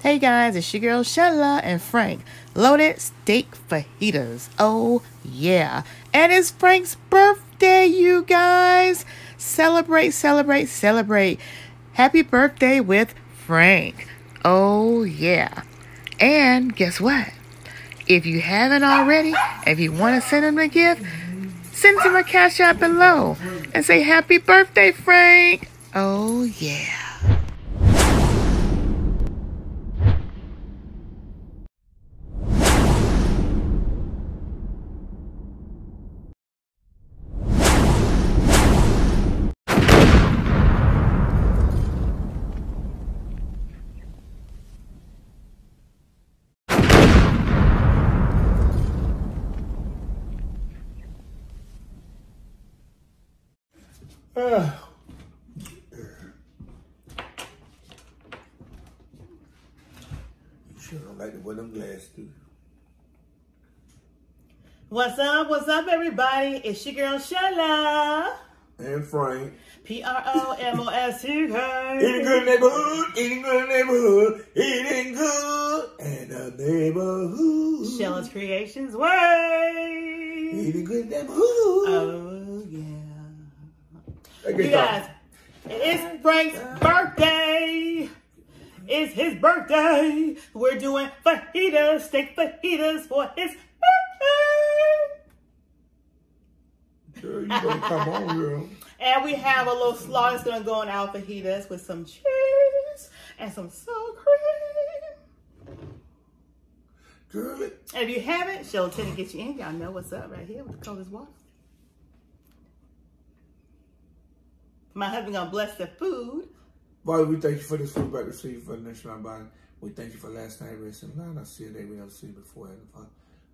Hey guys, it's your girl Sheila and Frank. Loaded steak fajitas. Oh yeah. And it's Frank's birthday, you guys. Celebrate, celebrate, celebrate. Happy birthday with Frank. Oh yeah. And guess what? If you haven't already, if you want to send him a gift, send him a Cash App below and say happy birthday, Frank. Oh yeah. Uh, you sure don't like to wear them glasses, do you? What's up? What's up, everybody? It's your girl Sheila. And Frank. P R O M O S U K. Eating good neighborhood, eating good neighborhood, eating good in the neighborhood. Sheila's Creations Way. Eating good neighborhood. Oh, You guys, it's Frank's birthday. It's his birthday. We're doing fajitas, steak fajitas for his birthday. Girl, you better come on, girl. And we have a little slaw that's gonna go on our fajitas with some cheese and some sour cream. Girl, And if you haven't, she'll tell to get you in. Y'all know what's up right here with the coldest water. My husband gonna bless the food. Father, we thank you for this food back received for the nation of body. We thank you for last night rest in line. I see a day we never seen before, Heavenly Father.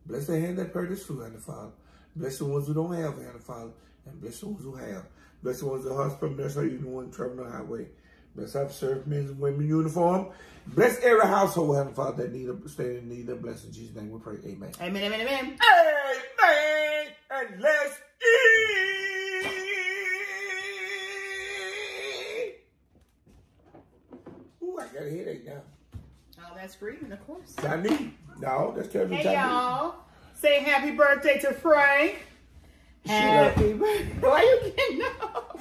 Bless the hand that purchased food, Heavenly Father. Bless the ones who don't have, Heavenly Father. And bless the ones who have. Bless the ones the hospital. Bless all you the one traveling on the highway. Bless our service men and women in uniform. Bless every household, Heavenly Father, that need a, stand in need of blessing. In Jesus' name we pray. Amen. Amen, amen, amen. Amen. And let's got a headache now. Oh, that's screaming, of course. Johnny? No, that's Kevin Hey, y'all. Say happy birthday to Frank. Shut up. Happy birthday. Why you getting up?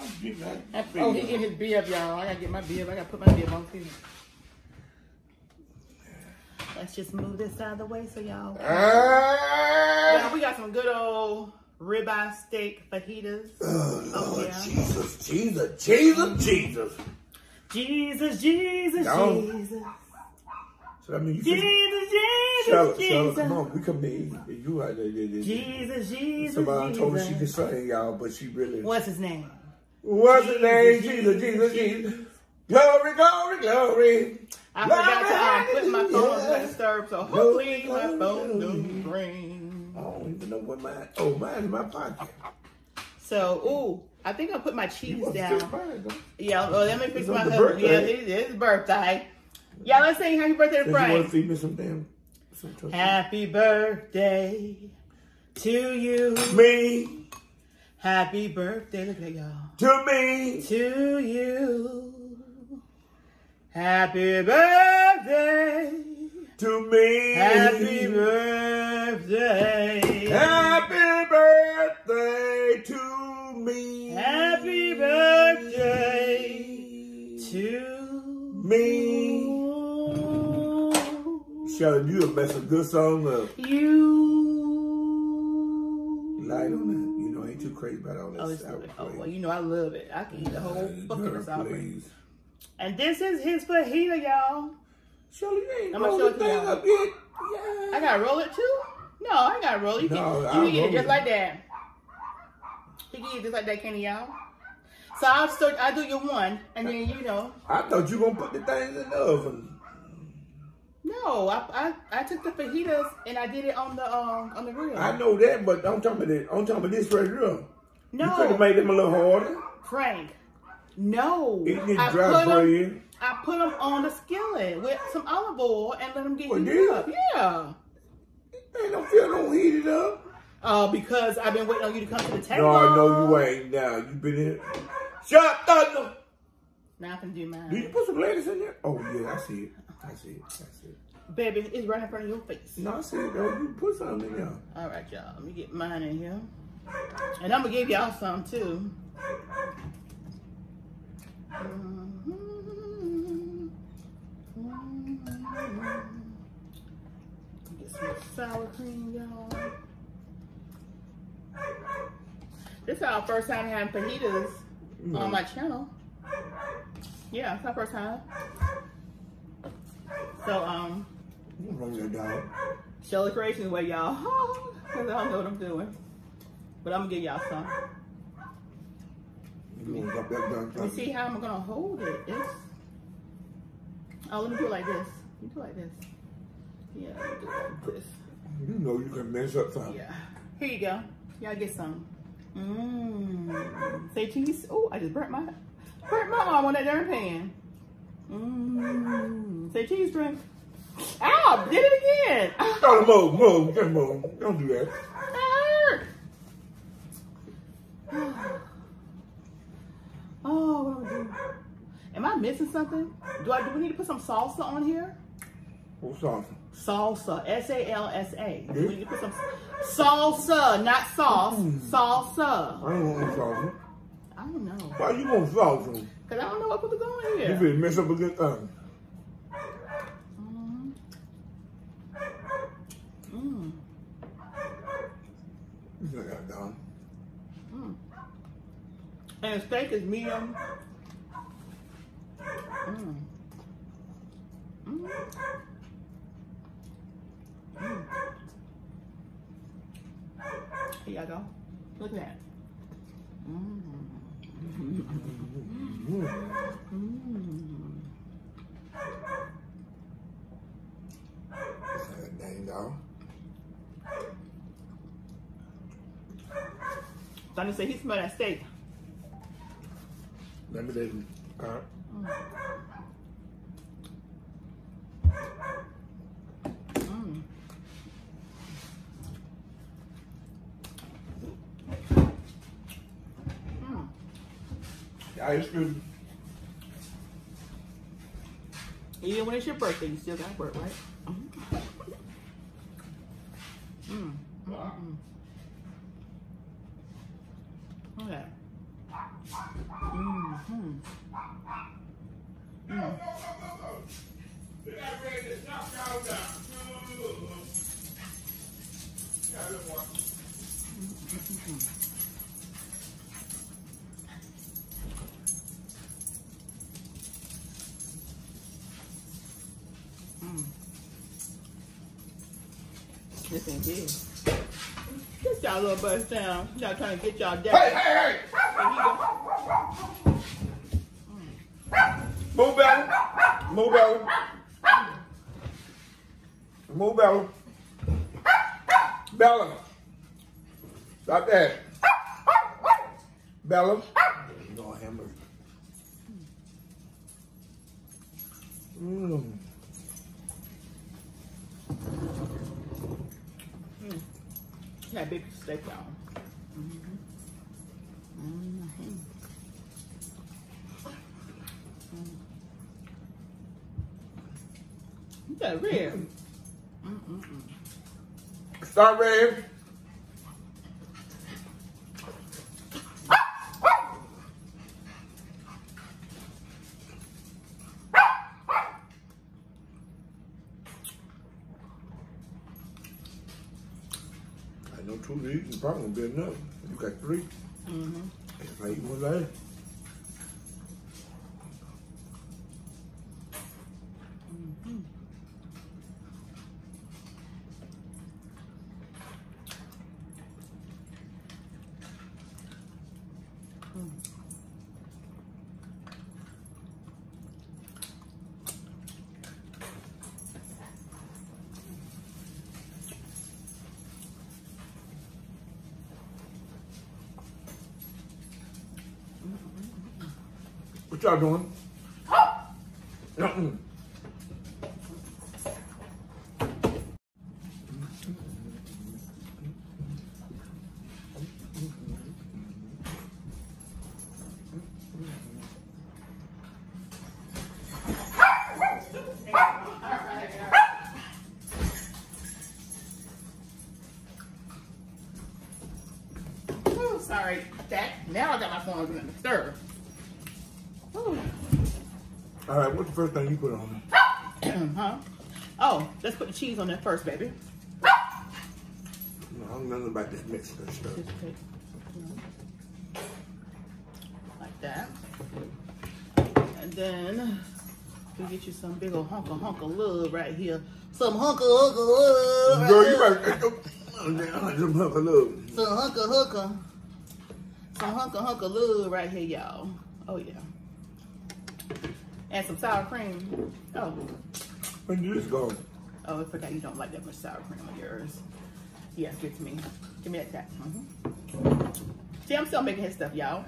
Happy. Oh, he getting his bib, y'all. I gotta get my bib. I gotta put my bib on too. Let's just move this out of the way so y'all. Ah! Yeah, we got some good old ribeye steak fajitas. Oh, Lord, yeah. Jesus, Jesus, Jesus, Jesus. Jesus, Jesus, No. Jesus. So that means you Jesus, Jesus, Charlotte, Jesus. Charlotte, come on, we come to eat. You right there, there. Jesus, Jesus, Somebody told her she Jesus. could sing, y'all, but she really. What's his name? What's the name? Jesus, Jesus, Jesus, Jesus. Glory, glory, glory. I forgot to um, put my phone on hallelujah. disturb, so hopefully my phone glory. don't ring. I don't even know what mine. Oh, mine's in my pocket. So, ooh, I think I'll put my cheese down. fix mine, though. Yeah, well, let me fix It's my husband. Yeah, it is his birthday. Yeah, let's sing happy birthday to If you want to Frank. feed me some damn. Some. Happy birthday to you. Me, Happy birthday, look at y'all. to me. To you. Happy birthday. To me. Happy birthday. Happy birthday to to me. Shelly, you have messed a good song up. You. Light on that. You know, ain't too crazy about all that Oh. Oh, well, you know I love it. I can eat the whole Girl, of sour cream. And this is his fajita, y'all. Shelly, you ain't I'ma rolled show it to y'all. up yet. Yeah. I gotta roll it too? No, I gotta roll it. You No, can, you can eat it just it. like that. You can eat it just like that, can y'all? So I'll start, I'll do your one, and then, you know, I thought you were gonna put the things in the oven. no, I, I, I took the fajitas and I did it on the, um, on the grill. I know that, but I'm talking about this. I'm talking about this right here. No, You could have made them a little harder. Frank, no. Eating this I dry put 'em- bread. I put them on the skillet with some olive oil and let them get Oh, heated you? up. Yeah. Ain't no feel no heated up. Uh, because I've been waiting on you to come to the table. No, I know you ain't now. You been in. Shut thunder. Now I can do Did mine. you put some lettuce in there? Oh yeah, I see it. I see it. I see it. Baby, it's right in front of your face. No, I see it though. You put something in there. All right, y'all. Let me get mine in here. And I'm going to give y'all some, too. Mm-hmm. Get some sour cream, y'all. This is our first time having fajitas on my channel. Yeah, it's my first time. So, um, You run that down. show the creation way, y'all. Because I don't know what I'm doing. But I'm going to give y'all some. You gonna drop that down. Let me see how I'm gonna hold it. It's oh, let me do it like this. Me do it like this. Yeah, do it like this. You know you can mess up something. Yeah. Here you go. Y'all get some. Mmm. Say cheese. Oh, I just burnt my burnt my arm on that darn pan. Mmm. Say cheese drink. Ow! Did it again. Oh, move, move, just move. Don't do that. That hurt. Oh, what am I doing? Am I missing something? Do I do we need to put some salsa on here? Sauce? Salsa, S A L S we need put some salsa, not sauce, salsa. I don't want sauce. I don't know, Why you want sauce? on? cause I don't know what to go in here. You better mess up against um. Mm. Mm. You got that. Mm. And the steak is medium. Mm. Mm. Here y'all go. Look at that. Mm. Mm. That dang dog. Sonny said he smelled that steak. Let me take All right. Mm. Mm. It's good. Even when it's your birthday, you still got work, right? Mm. Mm. Mm. Mm. Look at that. Mm. Mm. Mm. Mm. This ain't big. Get y'all little butts down. Y'all trying to get y'all down. Hey, hey, hey! There you go. Move, Bella. Move, Bella. Move, Bella. Bella. Stop that. Bella. No hammer. Mmm. Yeah, big steak y'all. Mm-hmm. Mm-hmm. You got rib. Mm-mm-mm. Start red. Know two these is probably gonna be enough. You got three. Mm-hmm. If I eat one last. y'all doing? sorry. That now I got my phone in the stir. All right, what's the first thing you put on? huh? Oh, let's put the cheese on there first, baby. No, I don't know nothing about this Mexican stuff. Just take, you know, like that. And then we get you some big old hunk of hunk of love right here. Some hunk of hunk of love. Right Girl, you better oh, some hunk of love. Some hunk of hunk of some hunk of hunk of love right here, y'all. Oh yeah. And some sour cream. Oh, When did this go? oh, I forgot you don't like that much sour cream on yours. Yeah, give it to me. Give me that. that. Mhm. See, I'm still making his stuff, y'all.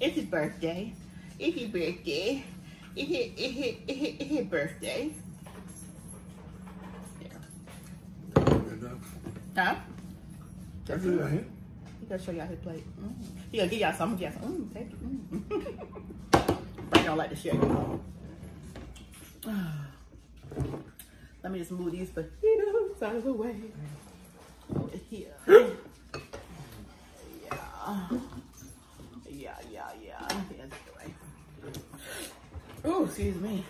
It's his birthday. It's his birthday. It's his, it's his, it's his, it's his birthday. Yeah. Huh? That's it? He gonna show y'all his plate. Mm. He gonna give y'all some. Give y'all some. Mm, thank you. Mm. Frank don't like to share. Let me just move these potatoes out of the way. Over here. Yeah. Yeah, yeah, yeah. That's the way. Oh, excuse me.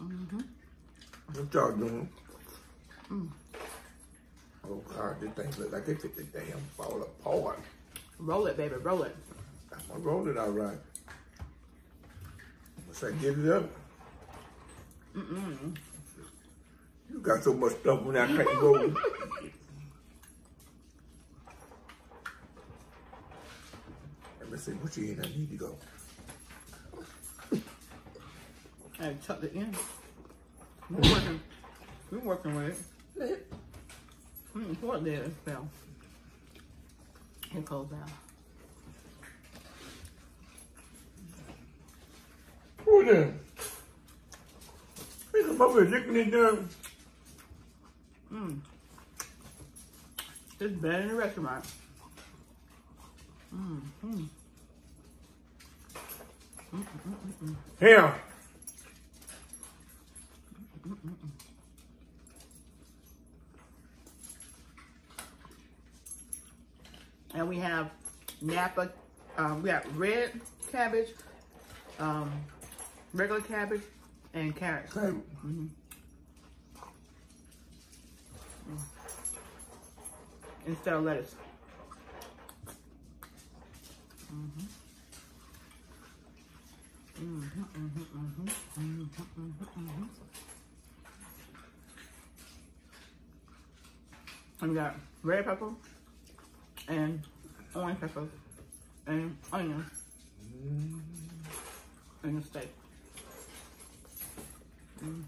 Mm-hmm. What y'all doing? Mm. Oh God, this thing look like it could the damn fall apart. Roll it, baby. Roll it. I'm gonna it all right. Once I get it up. Mm-mm. You got so much stuff when I can't roll. Let me see what you in. I need to go. I tucked it in. We're working. We're working with it. Mm, what there? It fell. It goes down. Who there? Hey, come over here, licking it down. Mm. It's better in the restaurant. Mm, mm. Here. And we have Napa. Um, we got red cabbage, um, regular cabbage, and carrots. Okay. Mm-hmm. Mm. instead of lettuce. Mm-hmm. Mm-hmm, and we got red pepper and orange pepper and onion and the steak. Mm-hmm.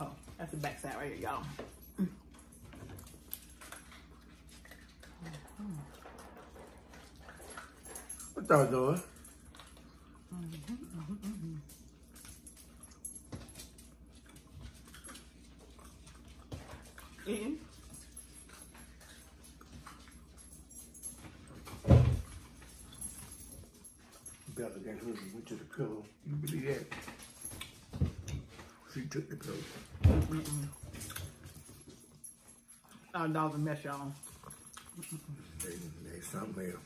Oh, that's the back side right here, y'all. What y'all doing? Eating. Bella got hers and went to the pillow. You believe that? She took the pillow. Our dog's a mess, y'all. They, they something else.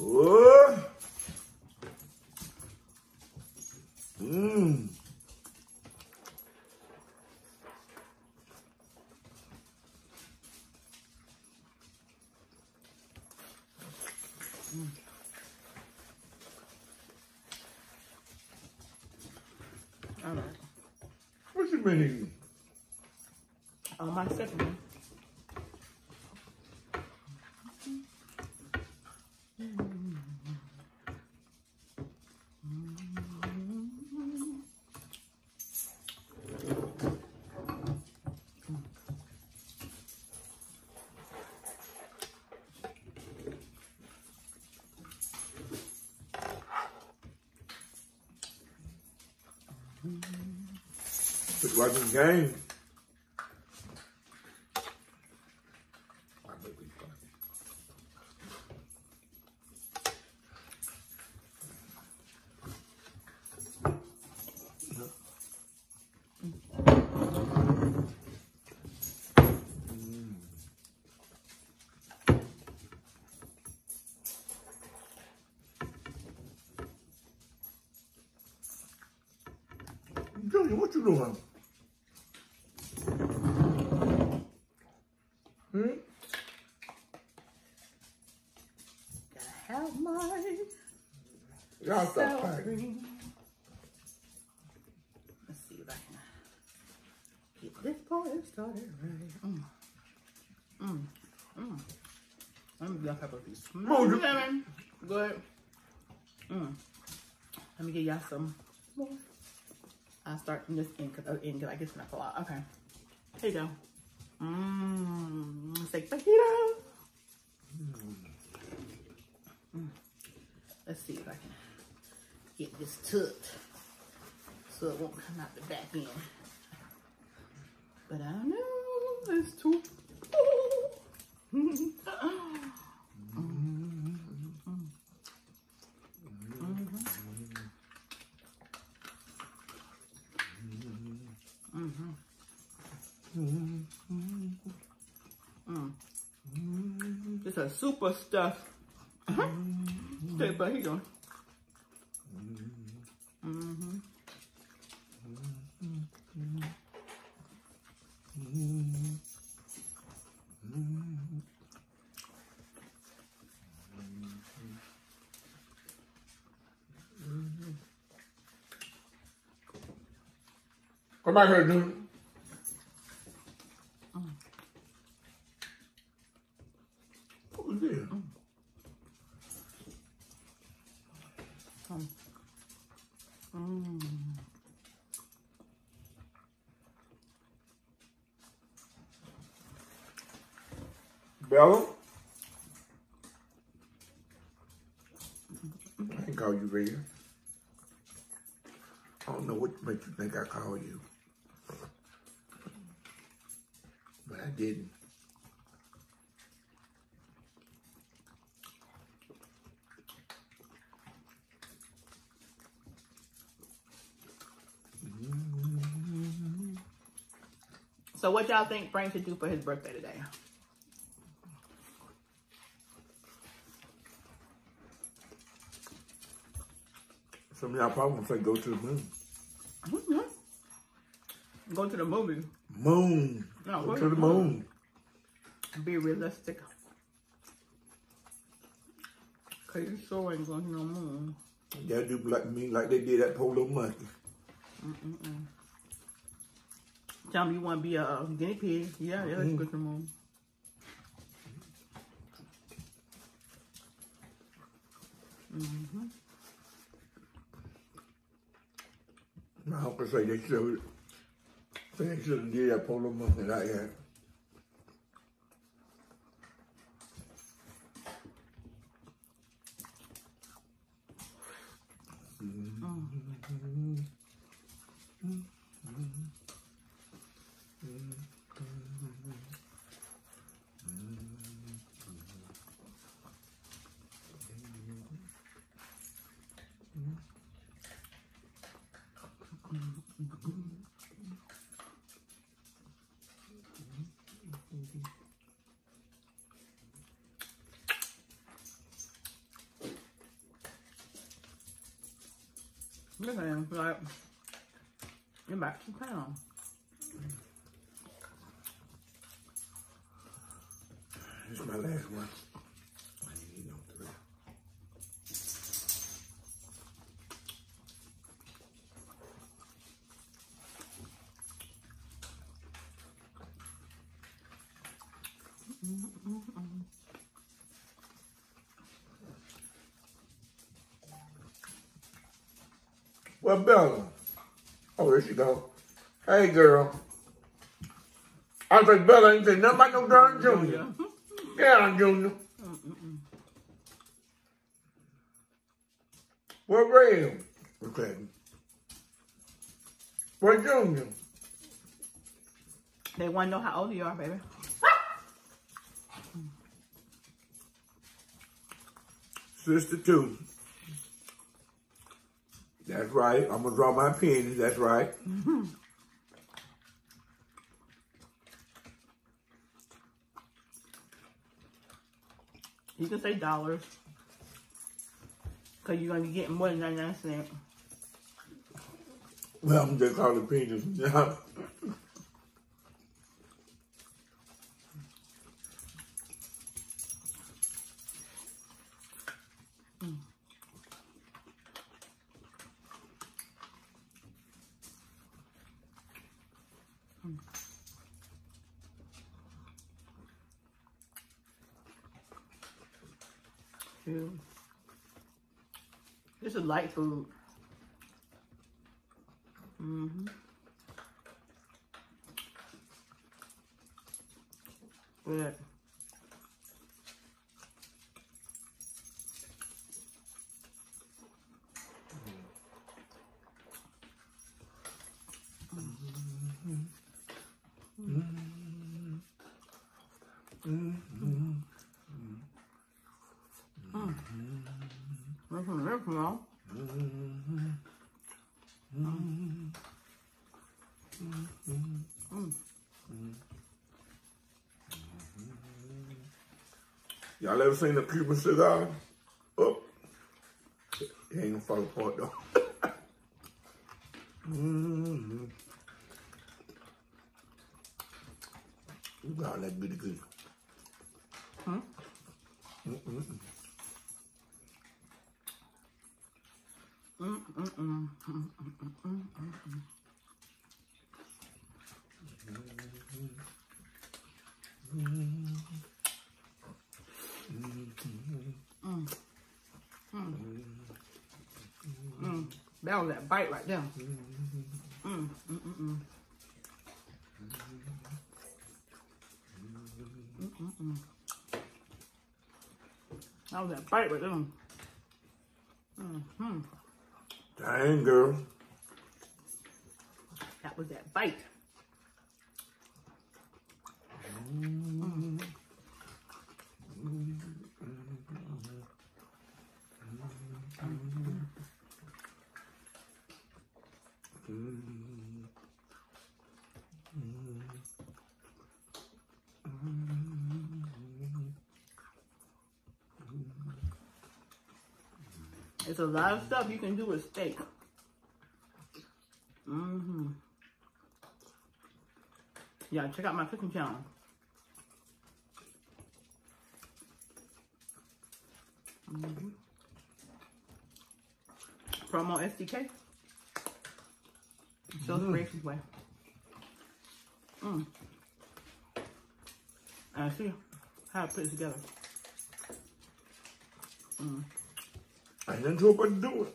Oh! Mmm. All right. Been? On my second Watch like game. Junior, what you doing? Started right. Mm. Mm. Mm. Let me get piece. Hold it. Lemon. Good. Mm. Let me get y'all some more. I'll start from this end because other end 'cause I get snuck a lot. Okay. Here you go. Mmm. Steak fajita. Mm. Let's see if I can get this tucked so it won't come out the back end. But I don't know. It's a super stuff. Stay by here. Mm-hmm. Come back here? Mm. Bella? I call you Rhea. I don't know what made you think I called you. But I didn't. So what y'all think Frank should do for his birthday today? Some of y'all probably gonna say go to the moon. Mm-hmm. Go to the movie. Moon. No, go to the moon. Be realistic. Cause you sure ain't going to no moon. Y'all do like me like they did that polo monkey. Tell me you want to be a uh, guinea pig. Yeah, yeah, let's go to the moon. Mm-hmm. My uncle say they should they should have did that polo monkey like that. Look at him, like, you're back to town. This is my last one. I ain't eating no three. Bella. Oh, there she go. Hey, girl. I like, Bella ain't say nothing about no darn Junior. Yeah, Junior. Where Ray? Where Clayton? Where Junior? They want to know how old you are, baby. Sister two. That's right. I'm gonna draw my pennies. That's right. You can say dollars. Because you're going to be getting more than 99 cents. Well, I'm just calling peaches. Yeah. Ew. Is light food. Mm-hmm. Good. Mm-hmm. Mm-hmm. Y'all ever seen a Cuban cigar? Oh, it ain't gonna fall apart though. mm-hmm. God, that goody good. Hmm? Mm-mm. Mm-mm-mm. Mm-mm-mm. Mm. Mm. Mm. That was that bite right there. Mm. Mm-mm-mm. Mm-mm-mm. That was that bite right there. Mm-hmm. Dang, girl. That was that bite. Mm. There's a lot of stuff you can do with steak. Mm-hmm. Yeah, check out my cooking channel. Mm-hmm. Promo STK. Show the Grace's way. Mm. I see how I put it together. Mm. Nothing to it but to do.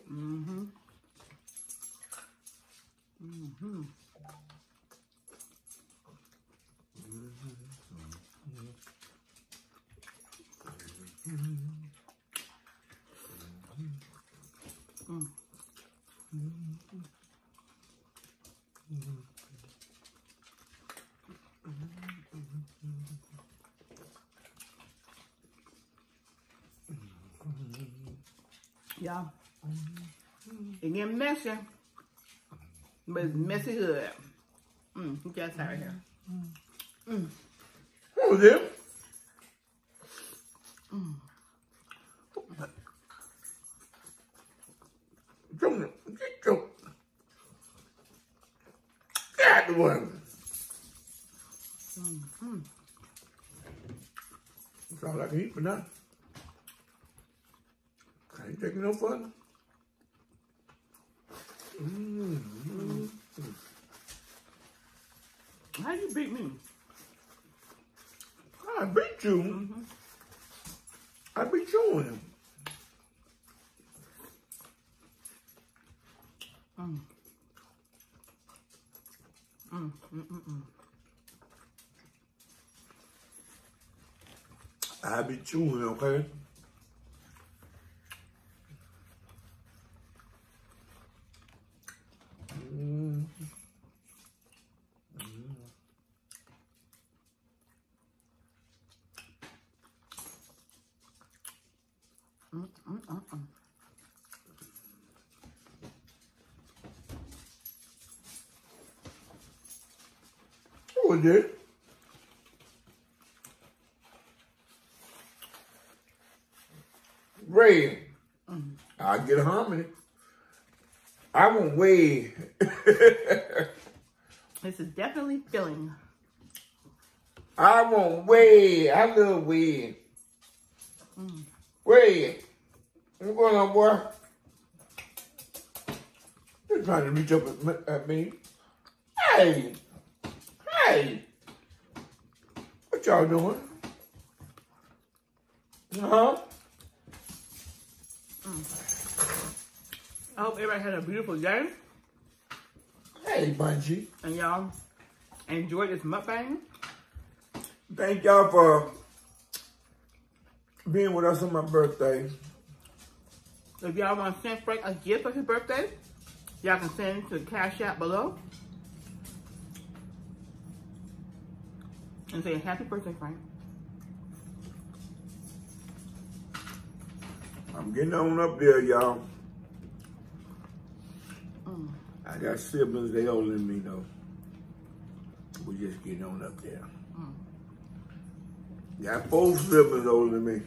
It get messy, but it's messy good. Mm, you guys out here. What was it? Junior, get your... Get the one. That's all I can eat for now. I ain't taking no further. Mm-hmm. How you beat me? I beat you. I beat you him. Mm. Mm, mm, mm, mm. I beat you on him, okay? Mm. Mm, mm, mm, mm. It? Ray. I get a harmony. I want way. this is definitely filling. I want way. I love way. Mm. Way. What's going on, boy? You're trying to reach up at me. Hey. Hey. What y'all doing? Huh? Mm. I hope everybody had a beautiful day. Hey, Bungie. And y'all enjoyed this mukbang. Thank y'all for being with us on my birthday. If y'all want to send Frank a gift for his birthday, y'all can send it to the cash app below. And say happy birthday, Frank. I'm getting on up there, y'all. Mm. I got siblings, they older than me, though. We just getting on up there. Mm. Got four siblings older than me.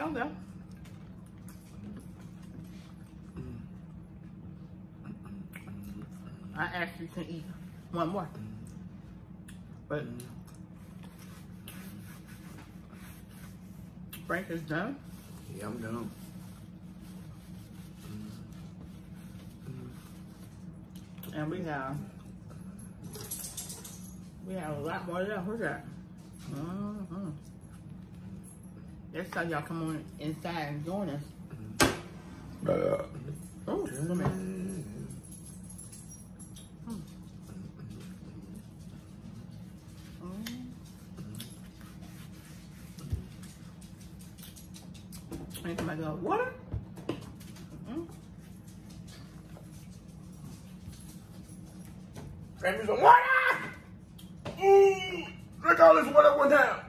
Have one shell left. I actually can eat one more. But Frank is done. Yeah, I'm done. And we have we have a lot more left. What's that? Mm -hmm. Next time y'all come on inside and join us. Uh, oh, come here. Anything I go, water? Mm. Grab me some water! Ooh, drink all this water one time.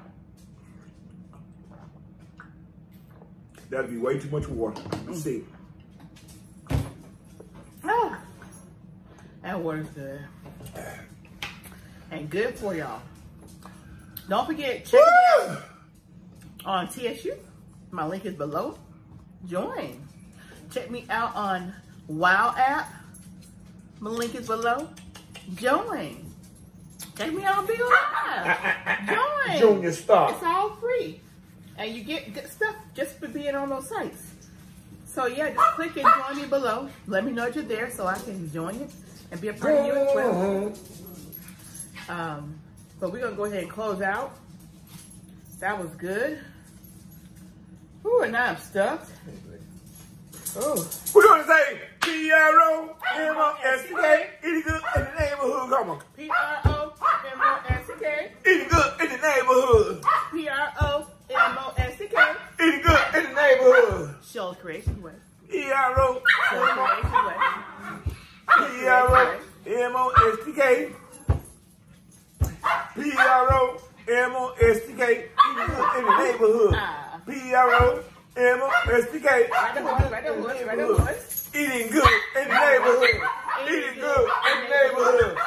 Way too much water. Let's mm. see. Oh, that water's good. And good for y'all. Don't forget, check me ah. on TSU. My link is below. Join. Check me out on Wow app. My link is below. Join. Check me out on Bigo Live. Join. Junior Star. It's all free. And you get good stuff just for being on those sites. So yeah, just click and join me below. Let me know that you're there so I can join you and be a part of you as well. Um, but we're gonna go ahead and close out. That was good. Ooh, and now I'm stuffed. Oh. We're gonna say P-R-O-M-O-S-K. Eating good in the neighborhood. Come on. P-R-O-M-O-S-K. Eating good in the neighborhood. P-R-O M-O-S-T-K. Eating good in the neighborhood. Show Creation Way. E-R-O. Show Creation Way. P-R-O-M-O-S-T-K. P-R-O-M-O-S-T-K. Eating good in the neighborhood. Ah. P-R-O-M-O-S-T-K. Right the horse, right the horse, right the horse. Eating good in the neighborhood. Eating good in the neighborhood.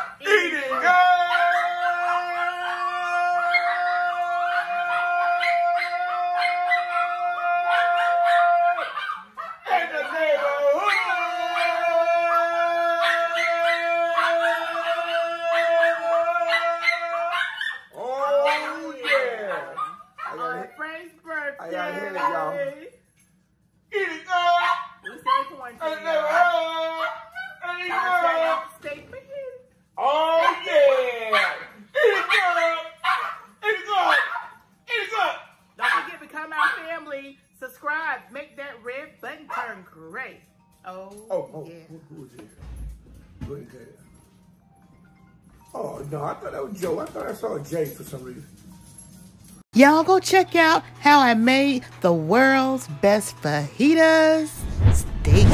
Joe. I thought I saw Jay for some reason. Y'all go check out how I made the world's best fajitas. Steak